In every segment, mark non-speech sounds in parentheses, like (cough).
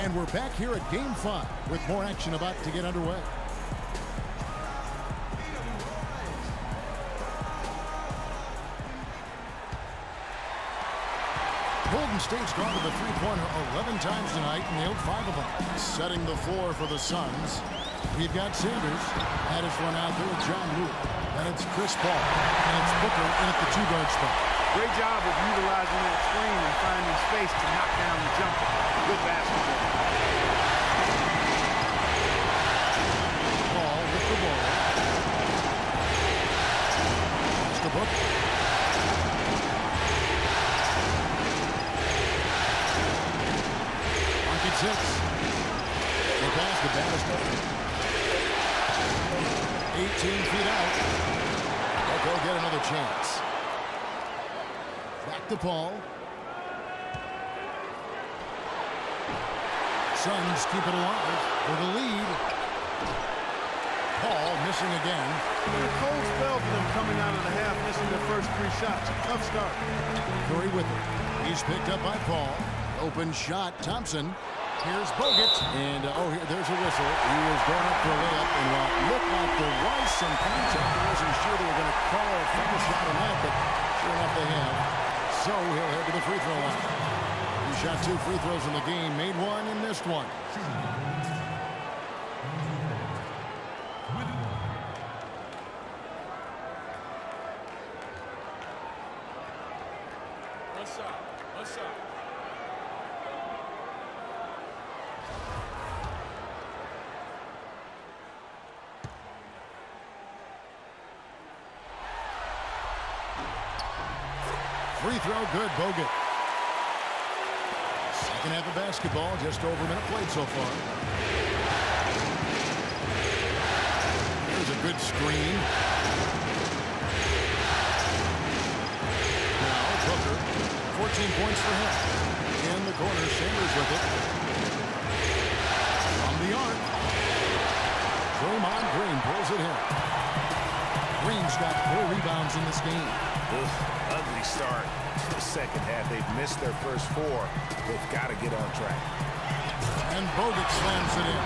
And we're back here at Game 5 with more action about to get underway. Golden State's gone to the three-pointer 11 times tonight and nailed five of them. Setting the floor for the Suns. We've got Sanders. Had his run out there with John Lewis. And it's Chris Paul. And it's Booker in at the two-guard spot. Great job of utilizing that screen and finding space to knock down the jumper. Good basketball. Paul with the ball. Booker. Pocket six. The pass to Bannister. 18 feet out. They'll go get another chance. Back to Paul. Suns keep it alive for the lead. Paul missing again. A cold spell for them coming out of the half, missing their first three shots. Tough start. Curry with it. He's picked up by Paul. Open shot, Thompson. Here's Bogut. And, uh, oh, here, there's a whistle. He was going up for a layup. And while it looked like there was some contact, I wasn't sure they were going to call a foul shot on that, So he'll head to the free throw line. He shot two free throws in the game, made one and missed one. What's up? What's up? Good, Bogut. Second half of basketball, just over a minute played so far. There's a good screen. Now Booker, 14 points for him. In the corner, Chambers with it. From the arc. Draymond Green pulls it in. Green's got four rebounds in this game. Ugh, ugly start the second half. They've missed their first four. They've got to get on track. And Bogut slams it in.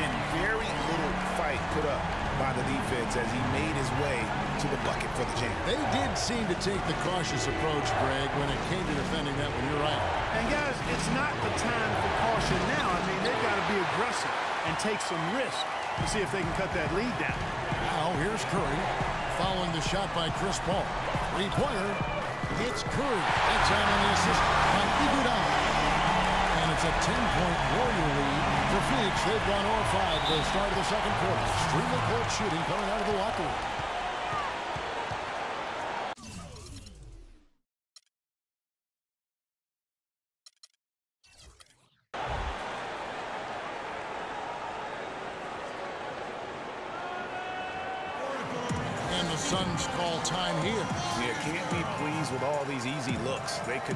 And very little fight put up by the defense as he made his way to the bucket for the jam. They did seem to take the cautious approach, Greg, when it came to defending that one. You're right. And guys, it's not the time for caution now. I mean, they've got to be aggressive and take some risk to see if they can cut that lead down. Now here's Curry, following the shot by Chris Paul. Three-pointer. It's Curry. That's time on the assist by Iguodala. And it's a 10-point Warrior lead for Phoenix. They've gone 0-5 to the start of the second quarter. Extremely cold shooting coming out of the locker room.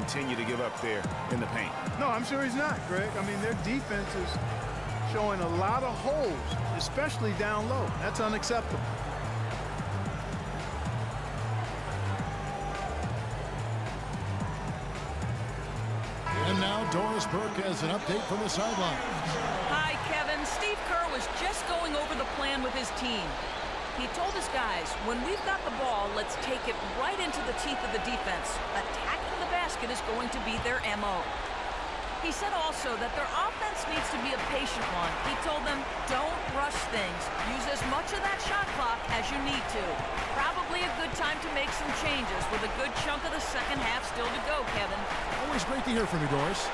Continue to give up there in the paint. No, I'm sure he's not, Greg. I mean, their defense is showing a lot of holes, especially down low. That's unacceptable. And now Doris Burke has an update from the sideline. Hi, Kevin. Steve Kerr was just going over the plan with his team. He told his guys, when we've got the ball, let's take it right into the teeth of the defense. Attacking the basket is going to be their MO. He said also that their offense needs to be a patient one. He told them, don't rush things. Use as much of that shot clock as you need to. Probably a good time to make some changes with a good chunk of the second half still to go, Kevin. Always great to hear from you, Doris.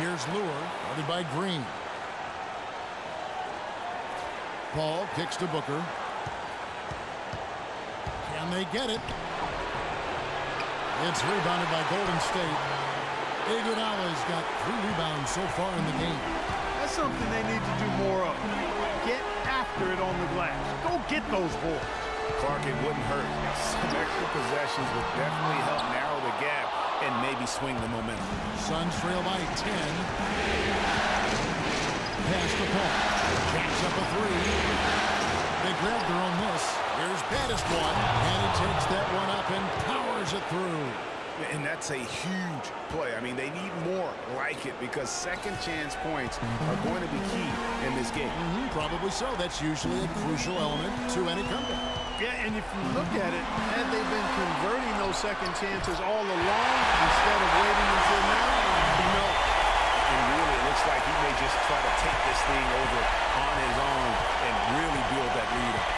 Here's Lure, guarded by Green. Paul kicks to Booker. Can they get it? It's rebounded by Golden State. Iguodala's got three rebounds so far in the game. That's something they need to do more of. Get after it on the glass. Go get those boards. Clark, it wouldn't hurt. Some extra possessions would definitely help narrow the gap and maybe swing the momentum. Suns trail by 10. Pass to Paul. Jacks up a three. They grab their own miss. Here's Baddest one. And he takes that one up and powers it through. And that's a huge play. I mean, they need more like it because second chance points are going to be key in this game. Mm -hmm, probably so. That's usually a crucial element to any comeback. Yeah, and if you look at it, had they been converting those second chances all along instead of waiting until now, you know. And really, it looks like he may just try to take this thing over on his own and really build that lead up.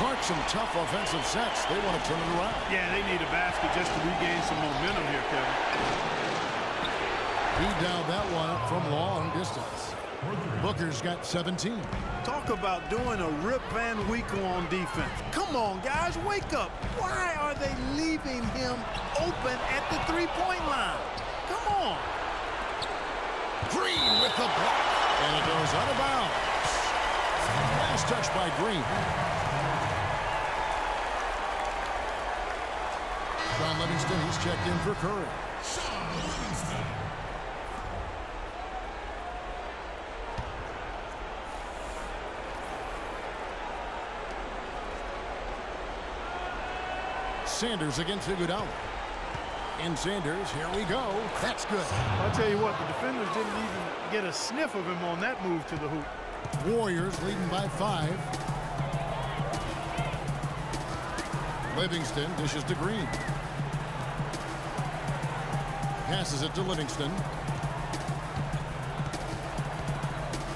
Clark some tough offensive sets. They want to turn it around. Yeah, they need a basket just to regain some momentum here, Kevin. He dialed that one up from long distance. Booker's got 17. Talk about doing a Rip Van Winkle on defense. Come on, guys, wake up. Why are they leaving him open at the three-point line? Come on. Green with the block. And it goes out of bounds. Last touch by Green. Shaun Livingston, he's checked in for Curry. Sanders against Iguodala. And Sanders, here we go. That's good. I'll tell you what, the defenders didn't even get a sniff of him on that move to the hoop. Warriors leading by five. Livingston dishes to Green. Passes it to Livingston.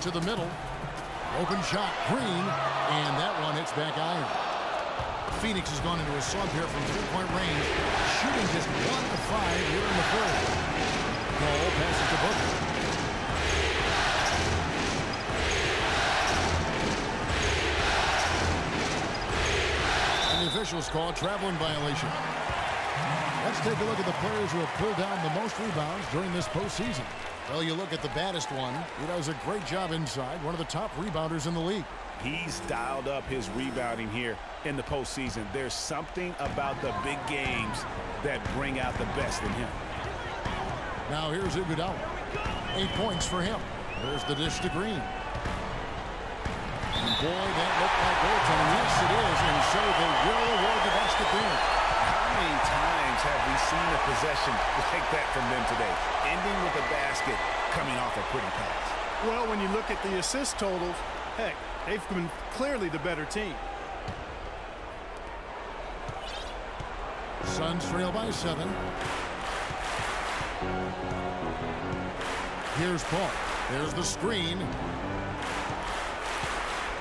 To the middle. Open shot, Green. And that one hits back iron. Phoenix has gone into a slump here from three-point range, shooting just one of five here in the third. Cole passes to Booker. And the officials call a traveling violation. Let's take a look at the players who have pulled down the most rebounds during this postseason. Well, you look at the baddest one. He does a great job inside, one of the top rebounders in the league. He's dialed up his rebounding here in the postseason. There's something about the big games that bring out the best in him. Now here's Iguodala. Eight points for him. There's the dish to Green. And boy, that looked like goaltending. Yes, it is. And so they will award the best basket there. How many times have we seen a possession like that from them today? Ending with a basket, coming off a pretty pass. Well, when you look at the assist totals, heck, they've been clearly the better team. Suns trail by seven. Here's Paul. There's the screen.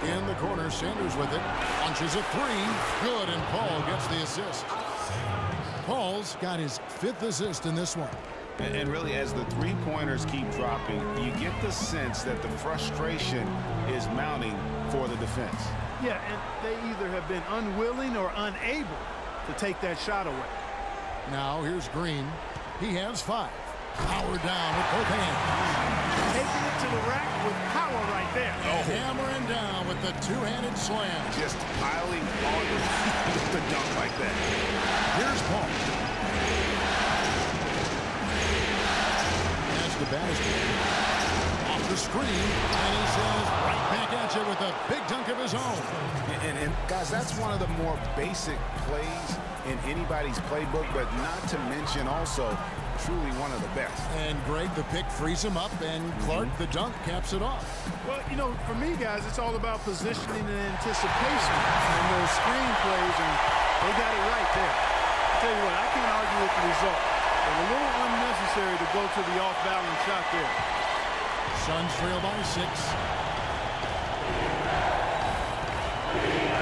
In the corner, Sanders with it. Launches a three. Good, and Paul gets the assist. Paul's got his fifth assist in this one. And, and really, as the three-pointers keep dropping, you get the sense that the frustration is mounting for the defense. Yeah, and they either have been unwilling or unable to take that shot away. Now here's Green. He has five. Power down with both hands. Taking it to the rack with power right there. Oh. Hammering down with the two-handed slam. Just piling on the (laughs) dunk like that. Here's Paul. The baddest off the screen, and he says right back at you with a big dunk of his own. And, and, and guys, that's one of the more basic plays in anybody's playbook, but not to mention also truly one of the best. And Greg, the pick frees him up, and mm-hmm. Clark, the dunk, caps it off. Well, you know, for me, guys, it's all about positioning and anticipation and those screen plays, and they got it right there. I'll tell you what, I can't argue with the result. But a little unnecessary to go to the off-balance shot there. Suns trail by six.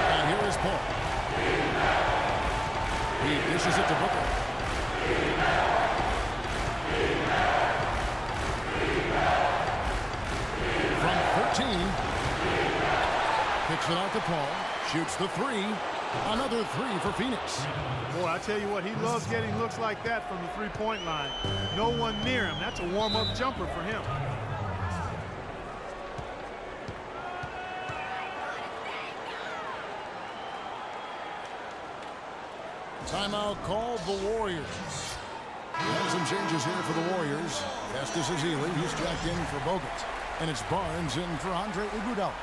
And here is Paul. He dishes it to Booker. From 13. Kicks it out to Paul. Shoots the three. Another three for Phoenix. Boy, I tell you what, he loves getting looks like that from the three-point line. No one near him. That's a warm-up jumper for him. Timeout called the Warriors. And some changes here for the Warriors. Festus Ezeli, he's jacked in for Bogut. And it's Barnes in for Andre Iguodala.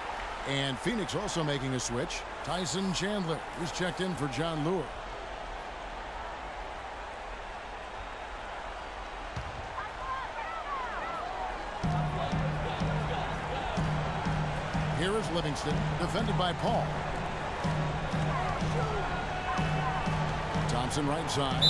And Phoenix also making a switch. Tyson Chandler. He's checked in for John Lewis. Here is Livingston, defended by Paul. Thompson right side.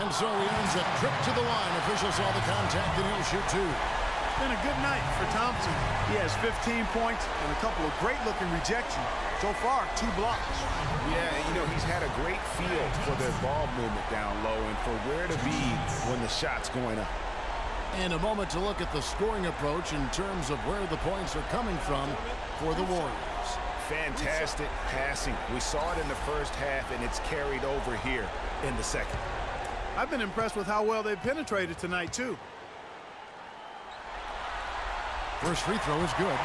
And so he ends a trip to the line. Official saw the contact, and he'll shoot two. It's been a good night for Thompson. He has 15 points and a couple of great-looking rejections. So far, two blocks. Yeah, you know, he's had a great feel for the ball movement down low and for where to be when the shot's going up. And a moment to look at the scoring approach in terms of where the points are coming from for the Warriors. Fantastic passing. We saw it in the first half, and it's carried over here in the second. I've been impressed with how well they've penetrated tonight, too. First free throw is good.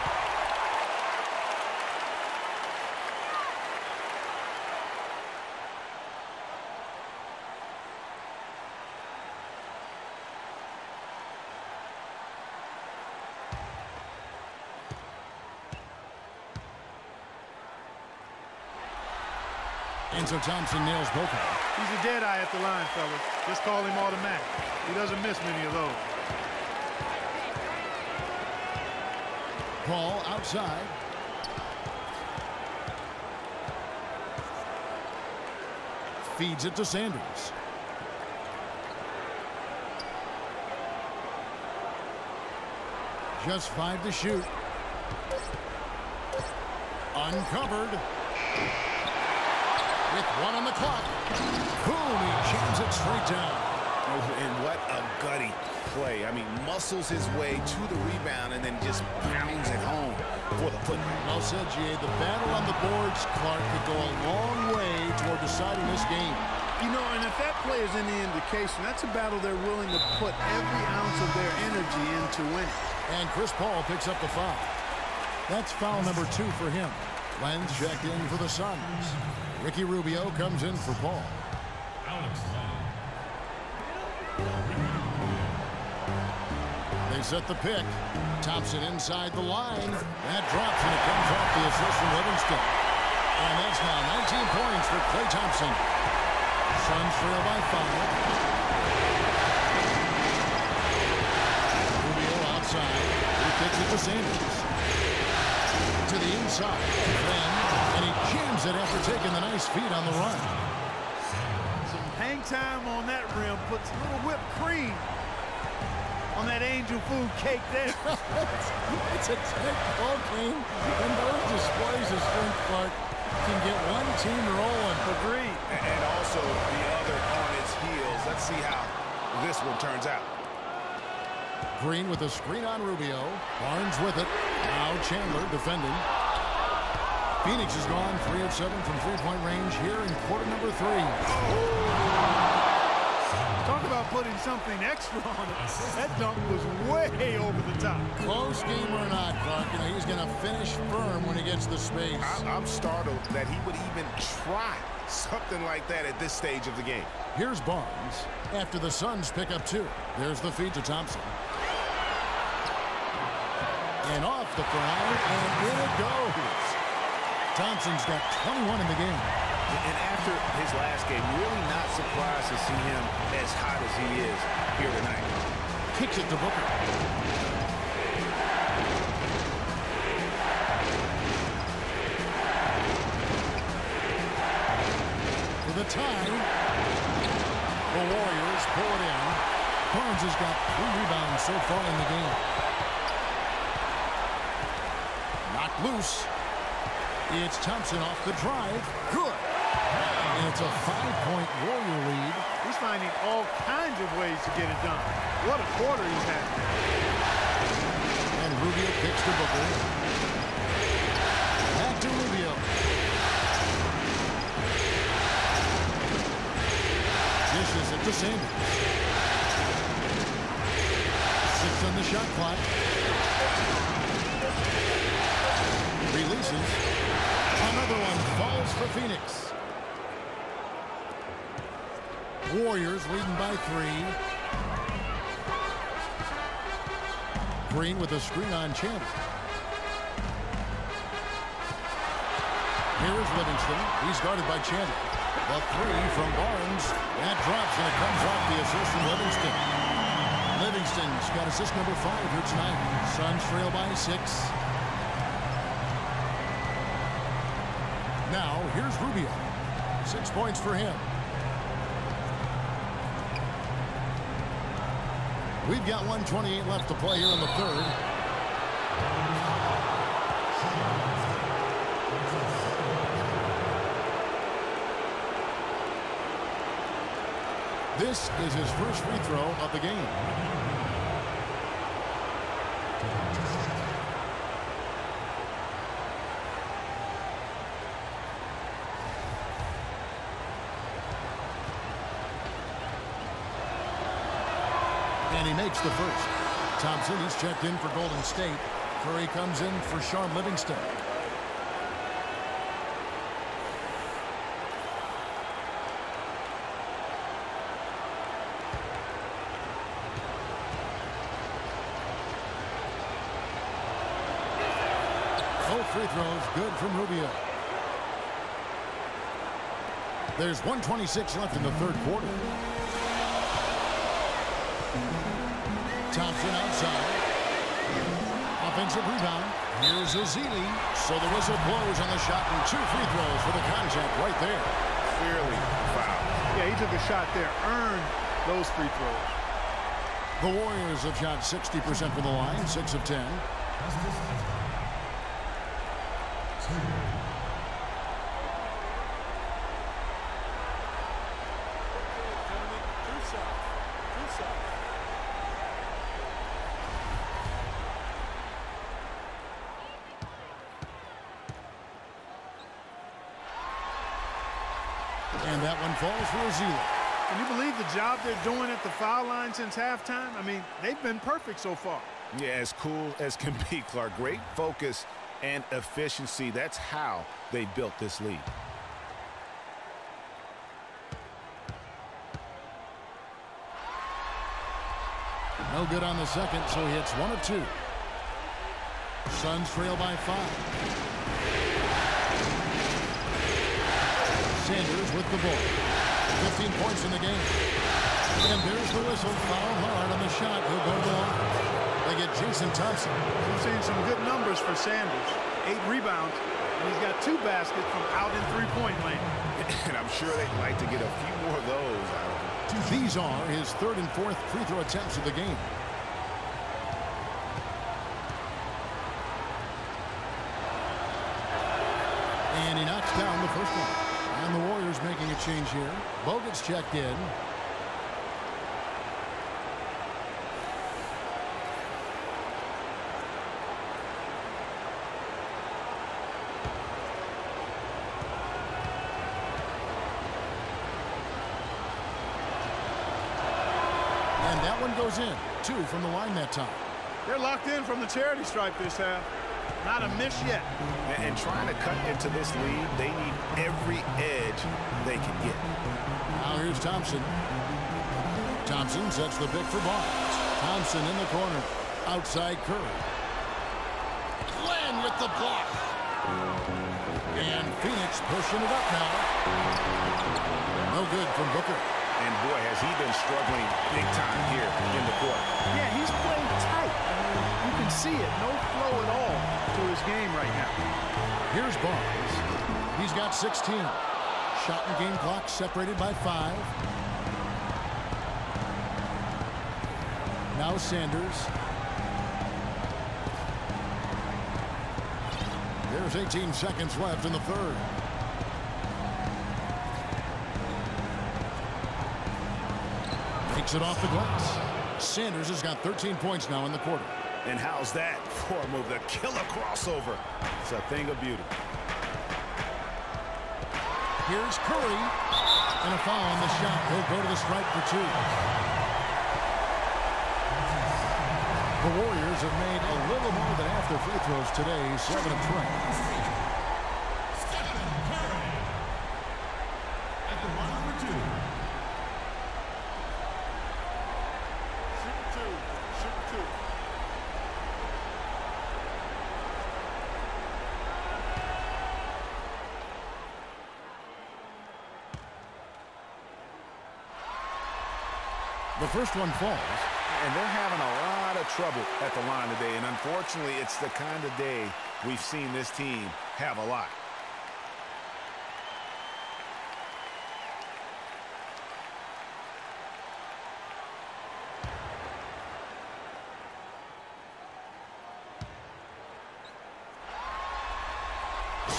So Thompson nails both of them. He's a dead eye at the line, fellas. Just call him automatic. He doesn't miss many of those. Paul outside. Feeds it to Sanders. Just five to shoot. Uncovered. With one on the clock. Boom, he jams it straight down. Oh, and what a gutty play. I mean, muscles his way to the rebound and then just pounds it home for the football. Well said, G.A. The battle on the boards, Clark, could go a long way toward deciding this game. You know, and if that play is any indication, that's a battle they're willing to put every ounce of their energy into winning. And Chris Paul picks up the foul. That's foul number two for him. Lenz checked in for the Suns. Ricky Rubio comes in for Paul. Set the pick. Thompson inside the line. That drops and it comes off the from Livingston. And that's now 19 points for Klay Thompson. Suns trail by five. Rubio outside. He kicks it to Sanders. To the inside. Then, and he jams it after taking the nice feed on the run. Some hang time on that rim puts a little whipped cream on that angel food cake there. (laughs) it's a tight ball game, and those displays of strength, Clark, can get one team rolling. Agreed. And also the other on its heels. Let's see how this one turns out. Green with a screen on Rubio. Barnes with it. Now Chandler defending. Phoenix has gone 3 of 7 from three-point range here in quarter number three. Oh! Talk about putting something extra on it. That dunk was way over the top. Close game or not, Clark, you know, he's going to finish firm when he gets the space. I, I'm startled that he would even try something like that at this stage of the game. Here's Barnes after the Suns pick up two. There's the feed to Thompson. And off the front, and in it goes. Thompson's got 21 in the game. And after his last game, really not surprised to see him as hot as he is here tonight. Kicks it to Booker. For the time, the Warriors pull it in. Barnes has got three rebounds so far in the game. Knocked loose. It's Thompson off the drive. Good. It's a five-point Warrior lead. He's finding all kinds of ways to get it done. What a quarter he's had. And Rubio picks to Booker. Back to Rubio. Dishes it to Sanders. Six on the shot clock. Releases. Another one falls for Phoenix. Warriors leading by three. Green with a screen on Chandler. Here is Livingston. He's guarded by Chandler. The three from Barnes. That drops and it comes off the assist from Livingston. Livingston's got assist number five here tonight. Suns trail by six. Now, here's Rubio. Six points for him. We've got 128 left to play here in the third. This is his first free throw of the game. And he makes the first. Thompson, he's checked in for Golden State. Curry comes in for Shaun Livingston. Both free throws good from Rubio. There's 126 left in the third quarter. Thompson outside. Offensive rebound. Here's Ezeli. So the whistle blows on the shot and two free throws for the contact right there. Clearly foul. Yeah, he took a shot there. Earned those free throws. The Warriors have shot 60% from the line, 6 of 10. Gentlemen, two shots. Two shots. And that one falls for Ezeli. Can you believe the job they're doing at the foul line since halftime? I mean, they've been perfect so far. Yeah, as cool as can be, Clark. Great focus and efficiency. That's how they built this lead. No good on the second, so he hits one of two. Suns trail by five. Sanders with the ball. 15 points in the game. And there's the whistle. Foul hard on the shot. He'll go to the line. They get Jason Thompson. I'm seeing some good numbers for Sanders. Eight rebounds, and he's got two baskets from out in three-point land. (laughs) And I'm sure they'd like to get a few more of those out of him. These are his third and fourth free throw attempts of the game. And he knocks down the first one. And the Warriors making a change here. Bogut's checked in. And that one goes in. Two from the line that time. They're locked in from the charity stripe this half. Not a miss yet. And, and trying to cut into this lead, they need every edge they can get. Now here's Thompson. Thompson sets the pick for Barnes. Thompson in the corner. Outside Curry. Glenn with the block. And Phoenix pushing it up now. No good from Booker. And boy, has he been struggling big time here in the quarter. Yeah, he's playing tight. You can see it. No flow at all to his game right now. Here's Barnes. He's got 16. Shot and game clock separated by five. Now Sanders. There's 18 seconds left in the third. Takes it off the glass. Sanders has got 13 points now in the quarter. And how's that for a move? The killer crossover. It's a thing of beauty. Here's Curry. And a foul on the shot. He'll go to the stripe for two. The Warriors have made a little more than half their free throws today. Seven of 20. The first one falls. And they're having a lot of trouble at the line today. And unfortunately, it's the kind of day we've seen this team have a lot.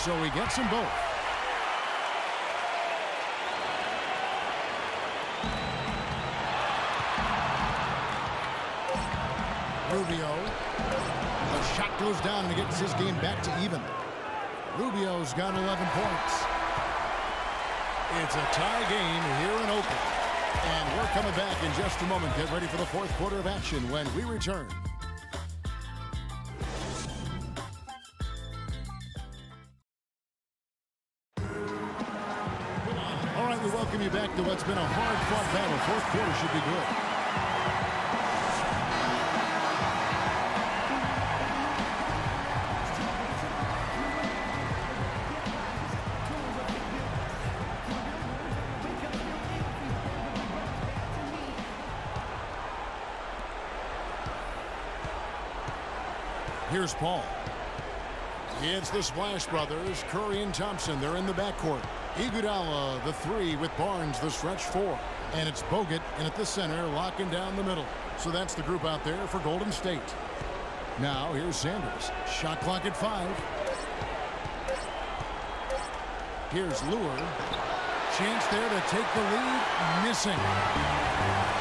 So he gets them both. Goes down and gets his game back to even. Rubio's got 11 points. It's a tie game here in Oakland. And we're coming back in just a moment. Get ready for the fourth quarter of action when we return. All right, we welcome you back to what's been a hard-fought battle. Fourth quarter should be good. Paul. It's the Splash Brothers, Curry and Thompson. They're in the backcourt. Iguodala, the three, with Barnes, the stretch four. And it's Bogut in at the center, locking down the middle. So that's the group out there for Golden State. Now, here's Sanders. Shot clock at five. Here's Lure. Chance there to take the lead. Missing.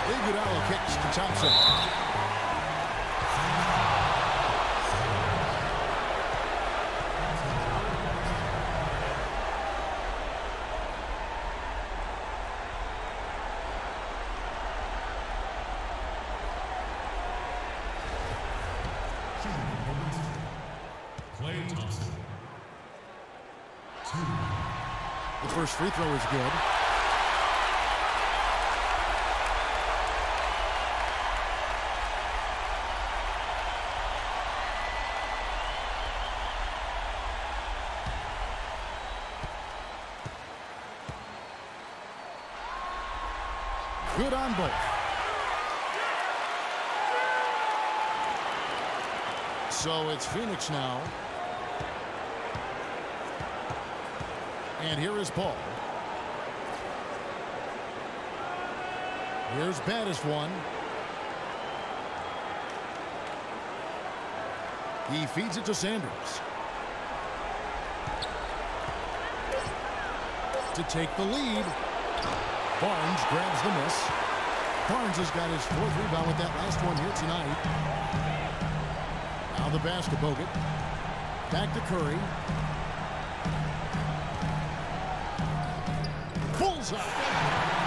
Iguodala kicks to Thompson. Throw is good. Good on both. So it's Phoenix now. And here is Paul. Here's Baddest one. He feeds it to Sanders. To take the lead. Barnes grabs the miss. Barnes has got his fourth rebound with that last one here tonight. Now the basket, Bogut. Back to Curry. Bullseye.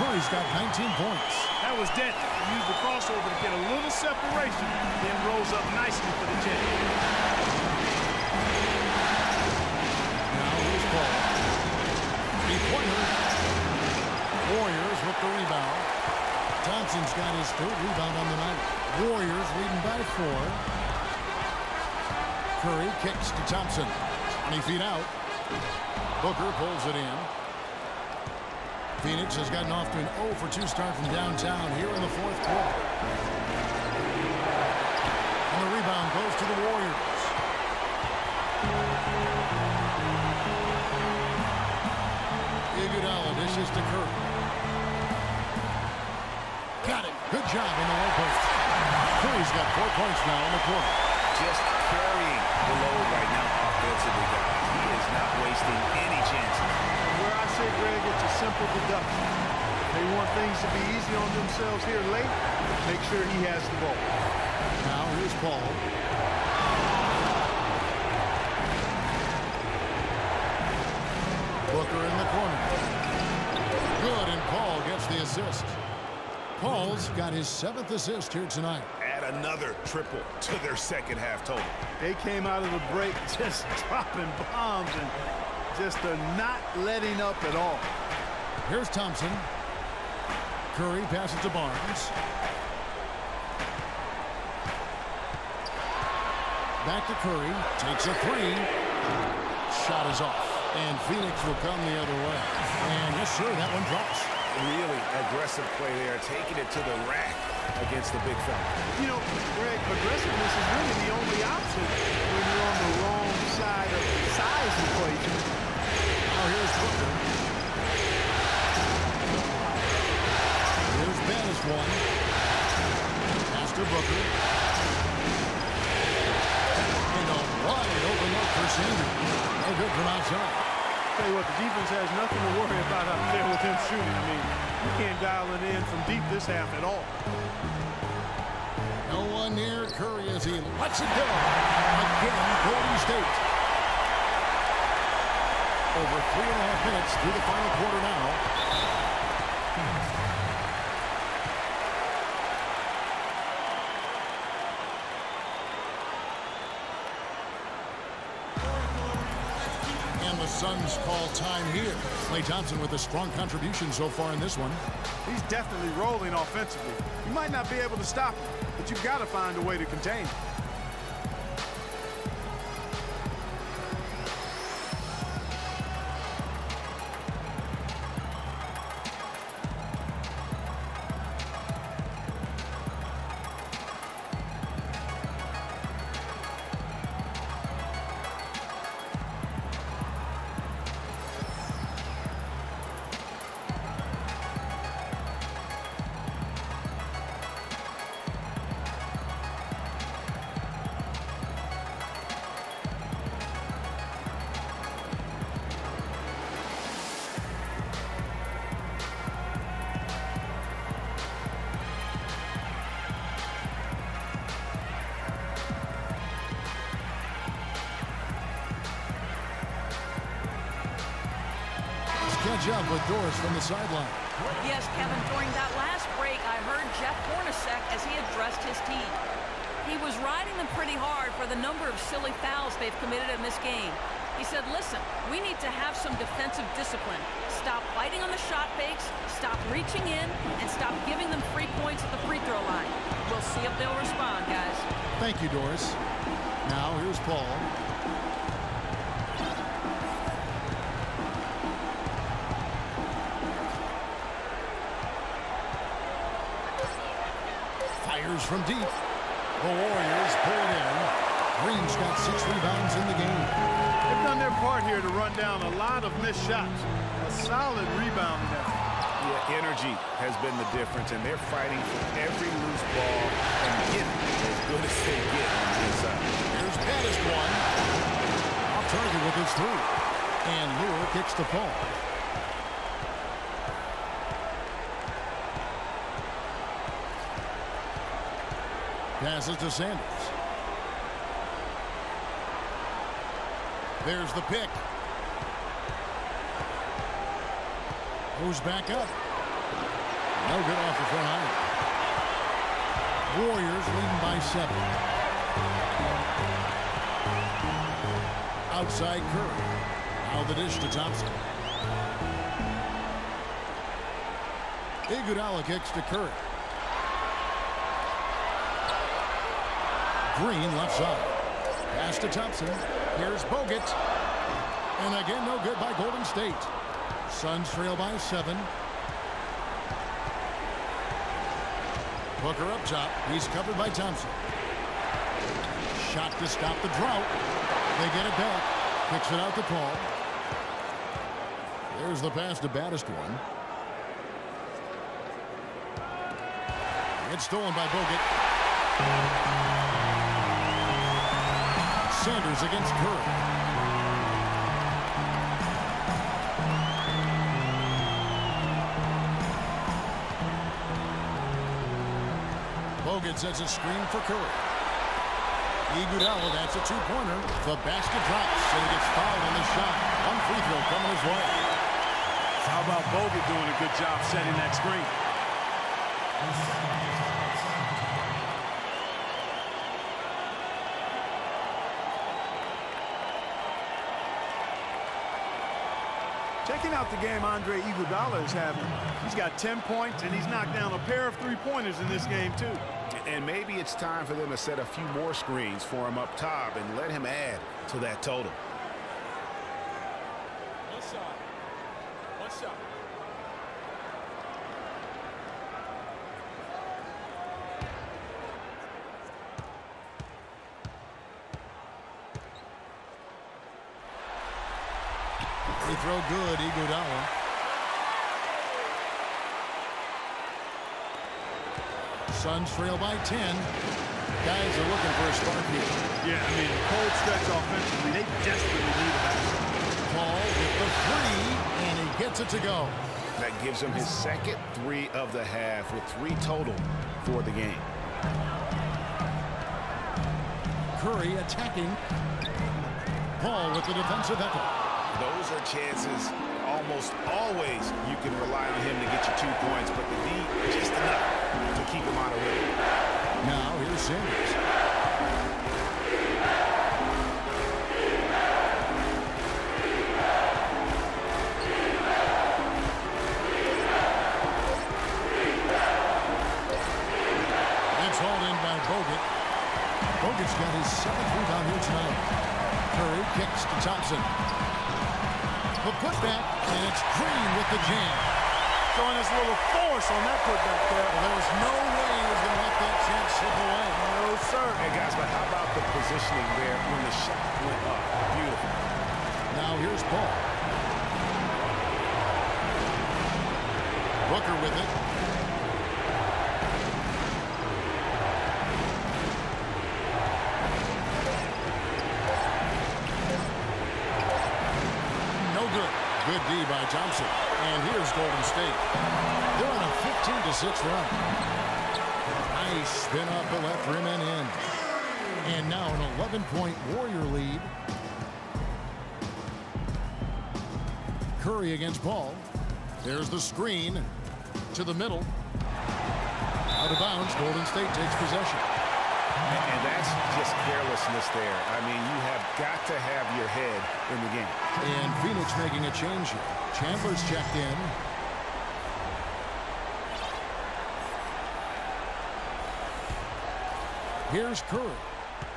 Curry's got 19 points. That was dead. He used the crossover to get a little separation, then rose up nicely for the jam. Now here's Paul. Three-pointer. Warriors with the rebound. Thompson's got his third rebound on the night. Warriors leading by four. Curry kicks to Thompson. 20 feet out. Booker pulls it in. Phoenix has gotten off to an 0 for 2 start from downtown here in the fourth quarter. And the rebound goes to the Warriors. Iguodala dishes to Curry. Got it. Good job in the low post. Curry's got four points now in the quarter. Just carrying the load right now offensively, guys. He is not wasting any chances. Where I say, Greg, it's a simple deduction. They want things to be easy on themselves here late. Make sure he has the ball. Now here's Paul. Booker in the corner. Good, and Paul gets the assist. Paul's got his seventh assist here tonight. Add another triple to their second half total. They came out of the break (laughs) just dropping bombs and just uh, not letting up at all. Here's Thompson. Curry passes to Barnes. Back to Curry. Takes a three. Shot is off. And Phoenix will come the other way. And yes, sir, that one drops. Really aggressive play there, taking it to the rack against the big fella. You know, Greg, aggressiveness is really the only option when you're on the wrong side of the size equation. Now here's Booker. Here's Banis one. Pass Booker. And a wide open look for Sanders. No good from outside. Tell you what, the defense has nothing to worry about out there with him shooting. I mean, you can't dial it in from deep this half at all. No one near Curry as he lets it go. Again, Golden State. Over three and a half minutes through the final quarter now. And the Suns call time here. Klay Thompson with a strong contribution so far in this one. He's definitely rolling offensively. You might not be able to stop him, but you've got to find a way to contain him. From the sideline. Yes, Kevin, during that last break, I heard Jeff Hornacek as he addressed his team. He was riding them pretty hard for the number of silly fouls they've committed in this game. He said, listen, we need to have some defensive discipline. Stop fighting on the shot fakes, stop reaching in, and stop giving them free points at the free throw line. We'll see if they'll respond, guys. Thank you, Doris. Now here's Paul. Fires from deep. The Warriors pull it in. Green's got six rebounds in the game. They've done their part here to run down a lot of missed shots. A solid rebounding effort. Yeah, energy has been the difference, and they're fighting for every loose ball and getting as good as they get on the inside. Here's Baddest one. Off target with his three. And Lure kicks the Paul. Passes to Sanders. There's the pick. Goes back up. No good off the front iron. Warriors leading by seven. Outside Curry. Now the dish to Thompson. Iguodala kicks to Curry. Green left side. Pass to Thompson. Here's Bogut. And again, no good by Golden State. Suns trail by seven. Booker up top. He's covered by Thompson. Shot to stop the drought. They get it back. Kicks it out to Paul. There's the pass to baddest one. It's stolen by Bogut. Sanders against Curry. Bogut sets a screen for Curry. Iguodala, that's a two-pointer. The basket drops, and he gets fouled on the shot. One free throw coming his way. How about Bogut doing a good job setting that screen? Checking out the game Andre Iguodala is having. He's got 10 points, and he's knocked down a pair of three-pointers in this game, too. And maybe it's time for them to set a few more screens for him up top and let him add to that total. One shot. One shot. Free throw good, Iguodala. Suns trail by 10. Guys are looking for a spark here. Yeah, I mean, cold stretch offensively, they desperately need a basket. Paul with the three, and he gets it to go. That gives him his second three of the half with three total for the game. Curry attacking. Paul with the defensive effort. Those are chances almost always you can rely on him to get you two points, but the D just enough to keep him out of rhythm. Now here's Sanders. On that putback there. Well, there was no way he was going to let that chance slip away. No, sir. Hey, guys, but how about the positioning there when the shot went up? Beautiful. Now here's Paul. Booker with it. No good. Good D by Thompson. And here's Golden State. They're on a 15 to 6 run. Nice spin off the left rim and in. And now an 11 point Warrior lead. Curry against Paul. There's the screen to the middle. Out of bounds. Golden State takes possession. And, and that's just carelessness there. I mean, you have got to have your head in the game. And Phoenix making a change here. Chandler's checked in. Here's Curry.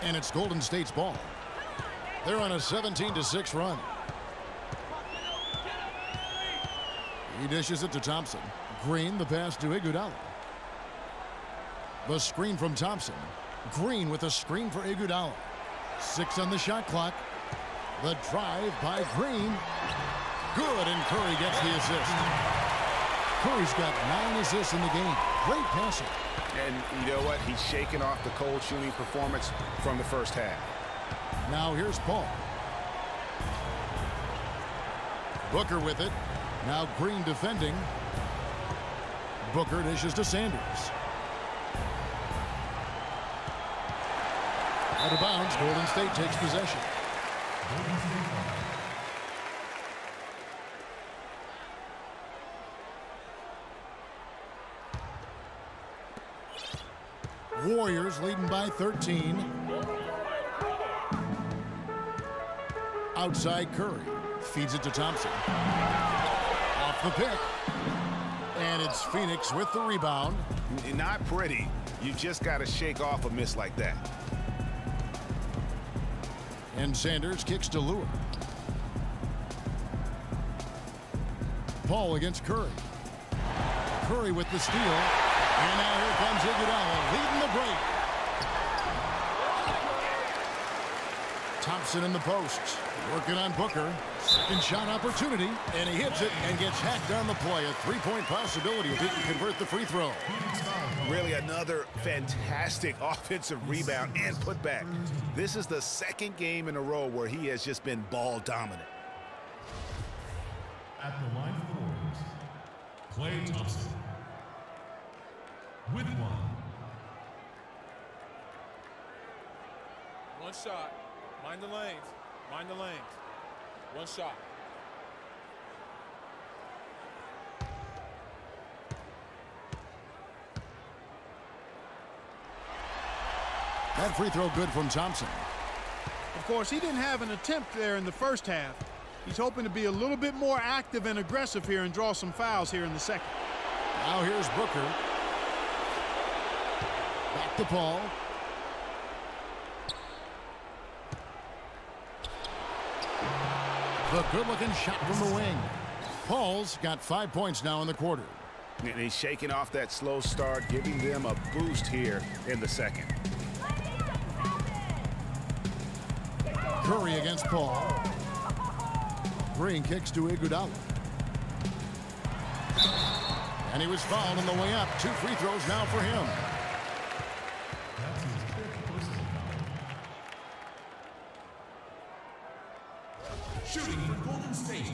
And it's Golden State's ball. They're on a 17 to 6 run. He dishes it to Thompson. Green the pass to Iguodala. The screen from Thompson. Green with a screen for Iguodala. Six on the shot clock. The drive by Green. Good, and Curry gets the assist. Curry's got nine assists in the game. Great passing. And you know what? He's shaking off the cold shooting performance from the first half. Now here's Paul. Booker with it. Now Green defending. Booker dishes to Sanders. Out of bounds, Golden State takes possession. Warriors leading by 13. Outside Curry. Feeds it to Thompson. Off the pick. And it's Phoenix with the rebound. Not pretty. You just got to shake off a miss like that. And Sanders kicks to Leuer. Paul against Curry. Curry with the steal. And now here comes Iguodala leading the break. Thompson in the post. Working on Booker. Second shot opportunity. And he hits it and gets hacked on the play. A three-point possibility if he can convert the free throw. Really another fantastic offensive rebound and putback. This is the second game in a row where he has just been ball dominant. At the line for Klay Thompson. With one. One shot. Mind the lanes. Mind the lanes. One shot. That free throw good from Thompson. Of course, he didn't have an attempt there in the first half. He's hoping to be a little bit more active and aggressive here and draw some fouls here in the second. Now here's Booker. Back to Paul. The good-looking shot from the wing. Paul's got five points now in the quarter. And he's shaking off that slow start, giving them a boost here in the second. Curry against Paul. Green kicks to Iguodala. And he was fouled on the way up. Two free throws now for him. That's his fifth personal foul. Shooting for Golden State,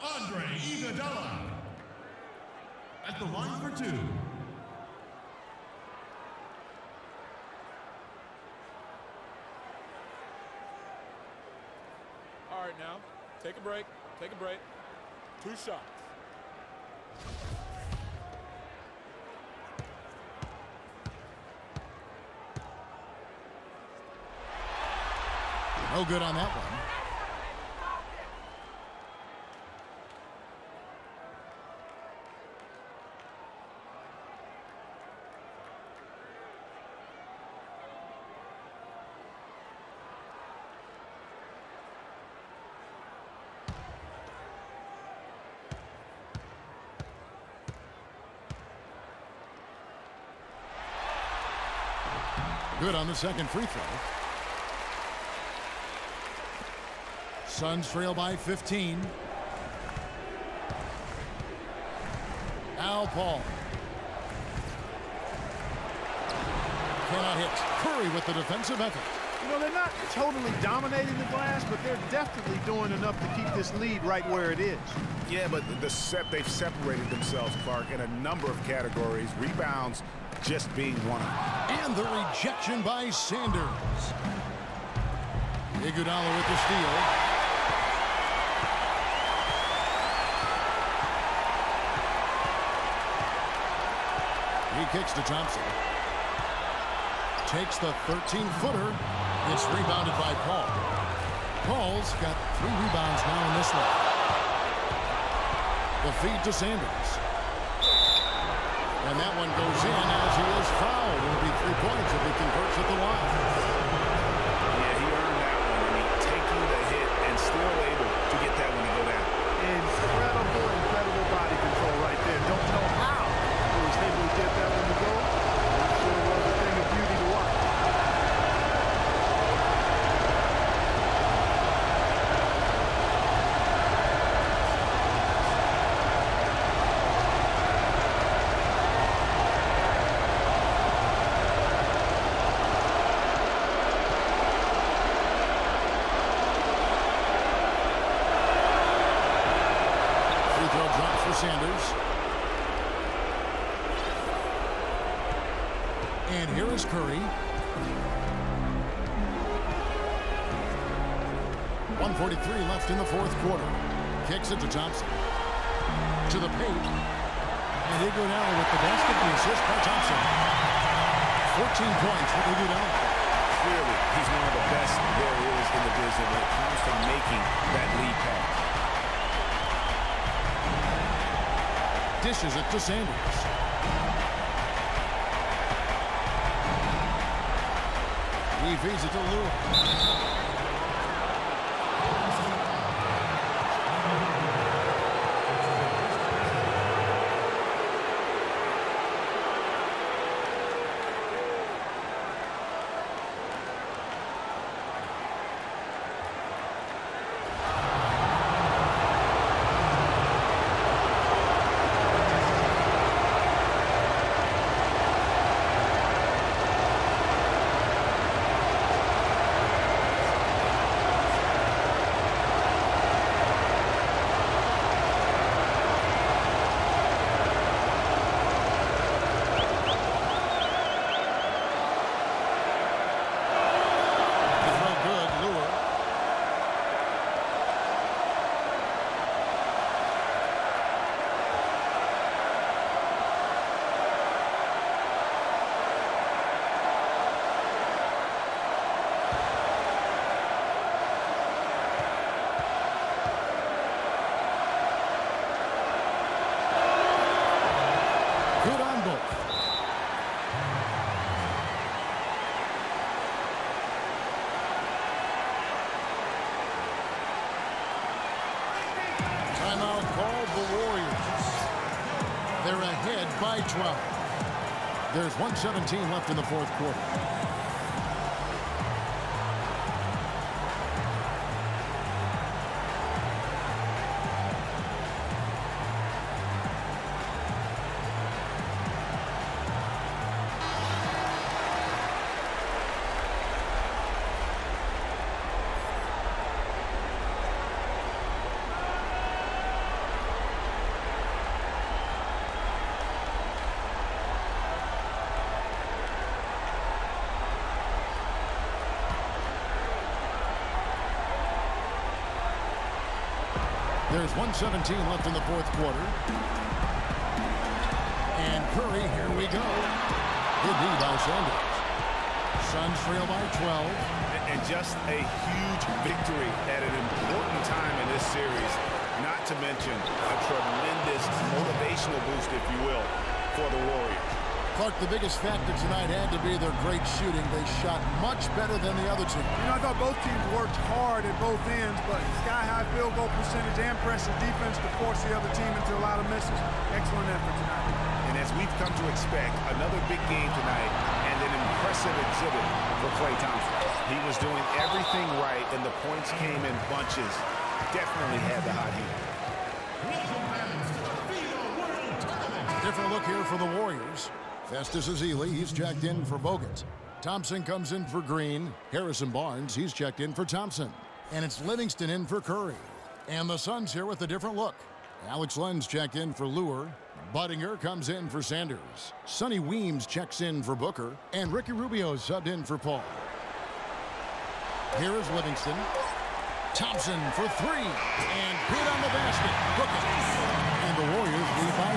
Andre Iguodala. At the line for two. All right, now, take a break. Take a break. Two shots. No good on that one. Good on the second free throw. Suns trail by 15. Al Paul. Cannot hit. Curry with the defensive effort. You know, they're not totally dominating the glass, but they're definitely doing enough to keep this lead right where it is. Yeah, but the set they've separated themselves, Clark, in a number of categories. Rebounds just being one of them. And the rejection by Sanders. Iguodala with the steal. He kicks to Thompson. Takes the 13-footer. It's rebounded by Paul. Paul's got three rebounds now in this one. The feed to Sanders. And that one goes in as he is fouled. It'll be three points if he converts at the line. Left in the fourth quarter. Kicks it to Thompson. To the paint. And Iguodala with the basket. The assist by Thompson. 14 points for Iguodala. Clearly, he's one of the best there is in the business when it comes to making that lead pass. Dishes it to Sanders. He feeds it to Lewis. 12. There's 117 left in the fourth quarter. 117 left in the fourth quarter. And Curry, here we go. Good knee by Sanders. Suns trail by 12. And just a huge victory at an important time in this series. Not to mention a tremendous motivational boost, if you will, for the Warriors. Clark, the biggest factor tonight had to be their great shooting. They shot much better than the other team. You know, I thought both teams worked hard at both ends, but sky-high field goal percentage and pressing defense to force the other team into a lot of misses. Excellent effort tonight. And as we've come to expect, another big game tonight and an impressive exhibit for Klay Thompson. He was doing everything right, and the points came in bunches. Definitely had the hot heat. Different look here for the Warriors. Festus Ezeli, he's checked in for Bogut. Thompson comes in for Green. Harrison Barnes, he's checked in for Thompson. And it's Livingston in for Curry. And the Suns here with a different look. Alex Len's checked in for Leuer. Budinger comes in for Sanders. Sonny Weems checks in for Booker. And Ricky Rubio subbed in for Paul. Here is Livingston. Thompson for three. And good on the basket. And the Warriors lead by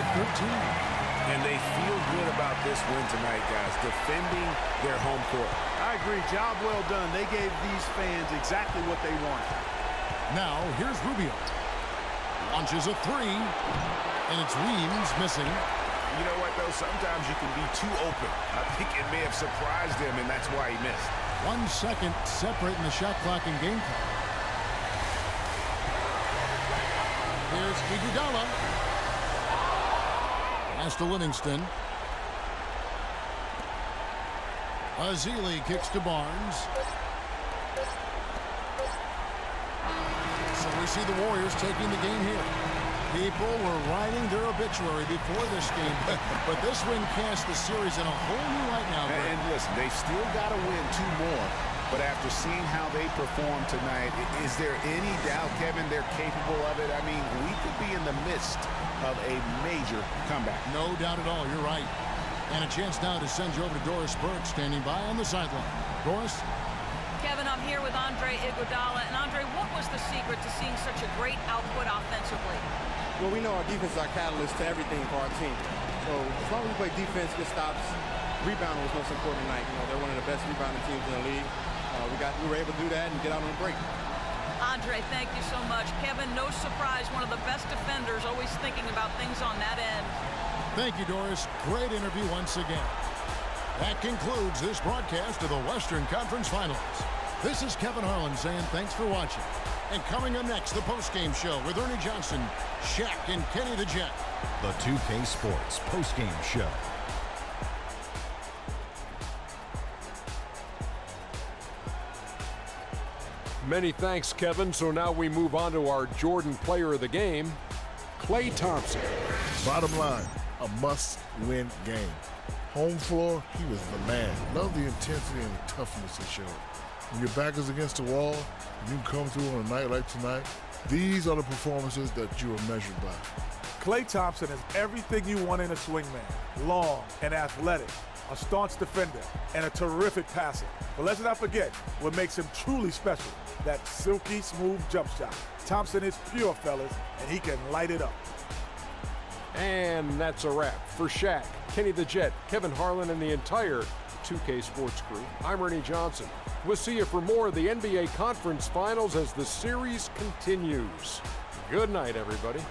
13. And they feel good about this win tonight, guys, defending their home court. I agree. Job well done. They gave these fans exactly what they wanted. Now, here's Rubio. Launches a three, and it's Weems missing. You know what, though? Sometimes you can be too open. I think it may have surprised him, and that's why he missed. One second separating the shot clock and game clock. Here's Iguodala. Pass to Livingston. Ezeli kicks to Barnes. So we see the Warriors taking the game here. People were writing their obituary before this game, (laughs) but, this win casts the series in a whole new light now. And, and listen, they've still got to win two more. But after seeing how they performed tonight, is there any doubt, Kevin, they're capable of it? I mean, we could be in the midst of a major comeback. No doubt at all. You're right. And a chance now to send you over to Doris Burke standing by on the sideline. Doris? Kevin, I'm here with Andre Iguodala. And Andre, what was the secret to seeing such a great output offensively? Well, we know our defense is our catalyst to everything for our team. So as long as we play defense, good stops, rebounding was most important tonight. You know, they're one of the best rebounding teams in the league. Uh, we got we were able to do that and get out on a break. Andre, thank you so much. Kevin, no surprise, one of the best defenders, always thinking about things on that end. Thank you, Doris. Great interview once again. That concludes this broadcast of the Western Conference Finals. This is Kevin Harlan saying thanks for watching. And coming up next, the postgame show with Ernie Johnson, Shaq, and Kenny the Jet. The 2K Sports postgame show. Many thanks, Kevin. So now we move on to our Jordan player of the game, Klay Thompson. Bottom line, a must-win game. Home floor, he was the man. Love the intensity and the toughness he showed. When your back is against the wall, and you come through on a night like tonight, these are the performances that you are measured by. Klay Thompson is everything you want in a swingman. Long and athletic, a staunch defender, and a terrific passer. But let's not forget what makes him truly special that silky smooth jump shot. Thompson is pure, fellas, and he can light it up. And that's a wrap. For Shaq, Kenny the Jet, Kevin Harlan, and the entire 2K Sports crew, I'm Ernie Johnson. We'll see you for more of the NBA Conference Finals as the series continues. Good night, everybody.